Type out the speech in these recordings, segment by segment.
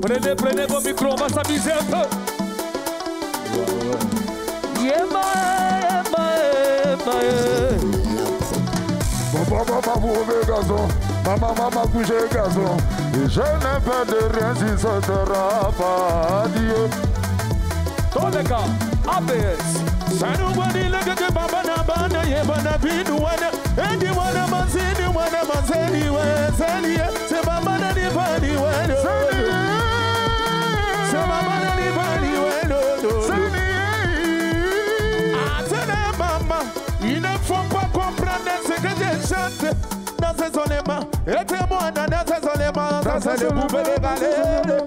Prenez, prenez vos micros, on va s'amuser un peu. Yema, vous le gazon. Maman, maman, le gazon. Et je n'ai peur de rien si sera pas Dieu. ABS. Bana ye bana binu wana wana wana ye Se baba faut pas comprendre ce que je chante Dans ces solements Et moi dans ces solements Dans ces poupées de galets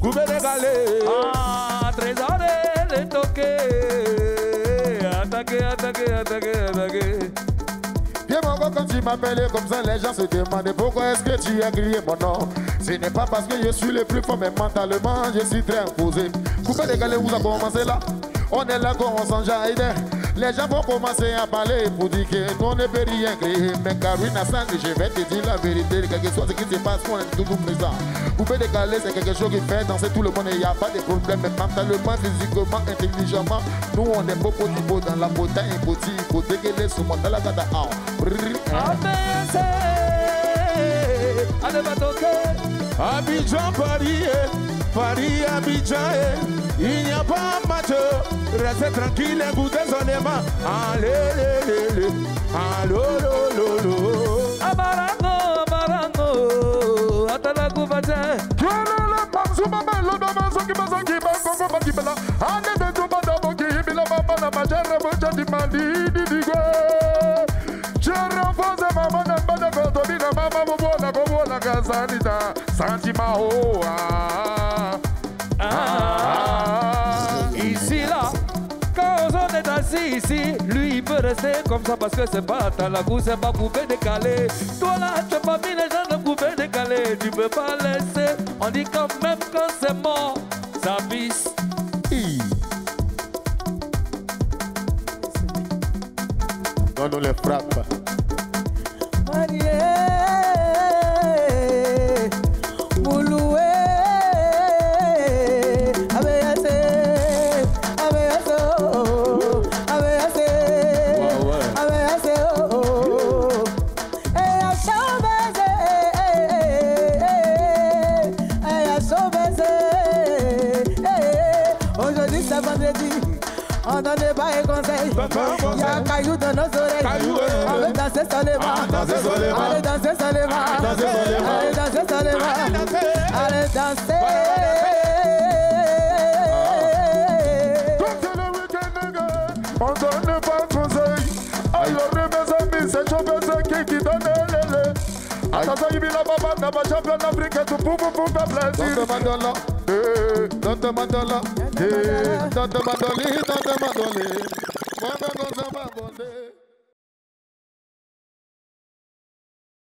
Poupées de galets Ah, trésor de toquer. Attaquer, attaquer, attaquer, attaquer. Viens mon gars, quand tu m'appelles comme ça, les gens se demandent pourquoi est-ce que tu as crié mon nom. Ce n'est pas parce que je suis le plus fort, mais mentalement, je suis très imposé. Coupez les galets, vous a commencé là. On est là quand on s'enjaille. Les gens vont commencer à parler pour dire que on ne peut rien créer. Mais Karina Sang, je vais te dire la vérité. Quelque chose qui se passe, on est toujours présent. Coupez les galets, c'est quelque chose qui fait danser tout le monde et il n'y a pas de problème. Mais mentalement, physiquement, intelligemment, nous on est beaucoup de beau dans la beauté, impossible. Il faut dégainer ce monde la gada. Ah. Abidjan, Paris, Paris, Abidjan Il n'y lo, lo, lo. Abarango, mama, lo, bela Ane, de, ki, mama, na, jadi, mali, di, di, go. Mama, na, mama, Santi, ici, lui il peut rester comme ça parce que c'est pas Talakou, c'est pas poupée décalée. Toi là, tu pas mis les gens de poupée décalée. Tu peux pas laisser. On dit quand même quand c'est mort, ça pisse. Non, non les frappe. Aujourd'hui c'est vendredi, on donne des bails et conseils. Il y a caillou dans nos oreilles. Caillou, euh, On veut danser sans les bras. Ah, danser sans les bras. Allez danser sans les I can tell you be love about number champion Africa to boom boom boom the blessing. Dante Mandola, Dante Mandola, Dante Mandoli, Dante Mandoli.